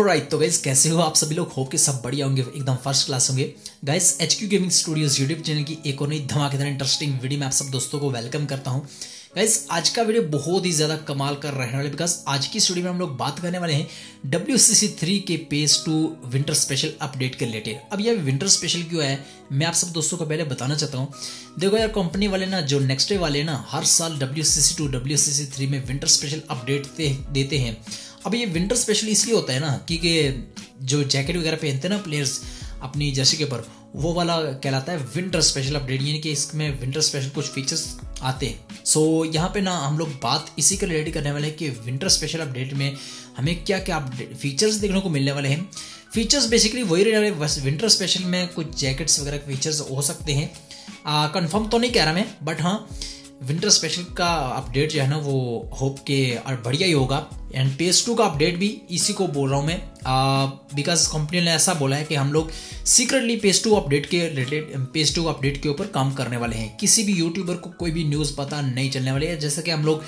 Right तो guys कैसे हो आप सभी लोग? होप के सब बढ़िया होंगे, एकदम फ़र्स्ट क्लास होंगे। Guys H Q gaming studios YouTube channel की एक और नई धमाकेदार इंटरेस्टिंग वीडियो में आप सब दोस्तों को वेलकम करता हूँ। गाइज़ आज का वीडियो बहुत ही ज़्यादा कमाल कर रहने वाले बिकॉज़ आज की स्टूडियो में हम लोग बात करने वाले हैं डब्ल्यू के page two winter special update के रिलेटेड अब यह विंटर स्पेशल क्यों है? मैं आप सब दोस्तों को पहले बताना चाहता हूँ। देखो यार कंपनी वाले ना, जो नेक्स्ट डे वाले ना, हर साल डब्ल्यू सी में विंटर स्पेशल अपडेट देते हैं। अब ये विंटर स्पेशल इसलिए होता है ना क्योंकि जो जैकेट वगैरह पहनते हैं ना प्लेयर्स अपनी जर्सी के ऊपर वो वाला कहलाता है विंटर स्पेशल अपडेट यानी कि इसमें विंटर स्पेशल कुछ फीचर्स आते हैं। सो so, यहाँ पे ना हम लोग बात इसी के रिलेटेड करने वाले हैं कि विंटर स्पेशल अपडेट में हमें क्या क्या फीचर्स देखने को मिलने वाले हैं। फीचर्स बेसिकली वही रहने वाले विंटर स्पेशल में कुछ जैकेट्स वगैरह के फीचर्स हो सकते हैं। कंफर्म तो नहीं कह रहा मैं बट हाँ विंटर स्पेशल का अपडेट जो है ना, वो होप के, और बढ़िया ही होगा। एंड पेज टू का अपडेट भी इसी को बोल रहा हूँ मैं। बिकॉज़ कंपनी ने ऐसा बोला है कि हम लोग सीक्रेटली पेज टू अपडेट के रिलेटेड पेज टू अपडेट के ऊपर काम करने वाले हैं। किसी भी यूट्यूबर को कोई भी न्यूज़ पता नहीं चलने वाली है। जैसे कि हम लोग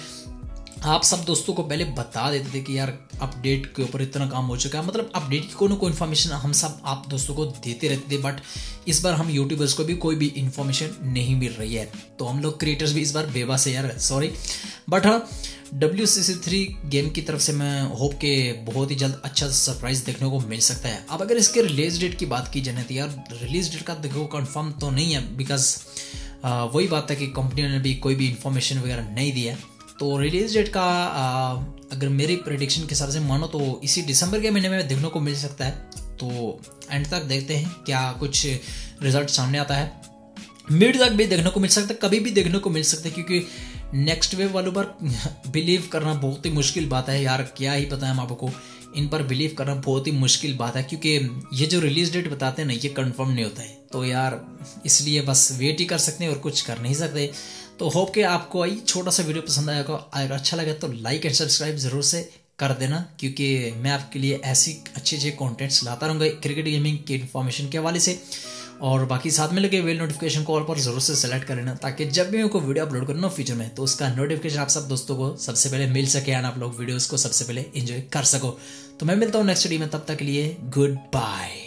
आप सब दोस्तों को पहले बता देते थे कि यार अपडेट के ऊपर इतना काम हो चुका है। मतलब अपडेट की कोई ना कोई इन्फॉर्मेशन हम सब आप दोस्तों को देते रहते थे बट इस बार हम यूट्यूबर्स को भी कोई भी इन्फॉर्मेशन नहीं मिल रही है। तो हम लोग क्रिएटर्स भी इस बार बेबस है यार सॉरी बट हाँ W C C three game की तरफ़ से मैं होप के बहुत ही जल्द अच्छा सरप्राइज़ देखने को मिल सकता है। अब अगर इसके रिलीज़ डेट की बात की जाए तो यार रिलीज़ डेट का देखो कन्फर्म तो नहीं है बिकॉज़ वही बात है कि कंपनी ने भी कोई भी इन्फॉर्मेशन वगैरह नहीं दिया है। तो रिलीज़ डेट का आ, अगर मेरी प्रडिक्शन के हिसाब से मानो तो इसी दिसंबर के महीने में देखने को मिल सकता है। तो एंड तक देखते हैं क्या कुछ रिज़ल्ट सामने आता है। मिड तक भी देखने को मिल सकता है कभी भी देखने को मिल सकता है क्योंकि नेक्स्ट वेव वालों पर बिलीव करना बहुत ही मुश्किल बात है यार क्या ही पता है हम आपको। इन पर बिलीव करना बहुत ही मुश्किल बात है क्योंकि ये जो रिलीज़ डेट बताते हैं ना ये कंफर्म नहीं होता है। तो यार इसलिए बस वेट ही कर सकते हैं और कुछ कर नहीं सकते। तो होप के आपको ये छोटा सा वीडियो पसंद आएगा अगर अच्छा लगे तो लाइक एंड सब्सक्राइब ज़रूर से कर देना, क्योंकि मैं आपके लिए ऐसी अच्छे अच्छे कॉन्टेंट्स लाता रहूँगा क्रिकेट गेमिंग के इन्फॉर्मेशन के हवाले से। और बाकी साथ में लगे वेल नोटिफिकेशन कॉल पर ज़रूर से सेलेक्ट कर लेना, ताकि जब भी मैं वीडियो अपलोड करना फ्यूचर में तो उसका नोटिफिकेशन आप सब दोस्तों को सबसे पहले मिल सके एंड आप लोग वीडियोस को सबसे पहले एंजॉय कर सको। तो मैं मिलता हूँ नेक्स्ट वीडियो में, तब तक के लिए गुड बाय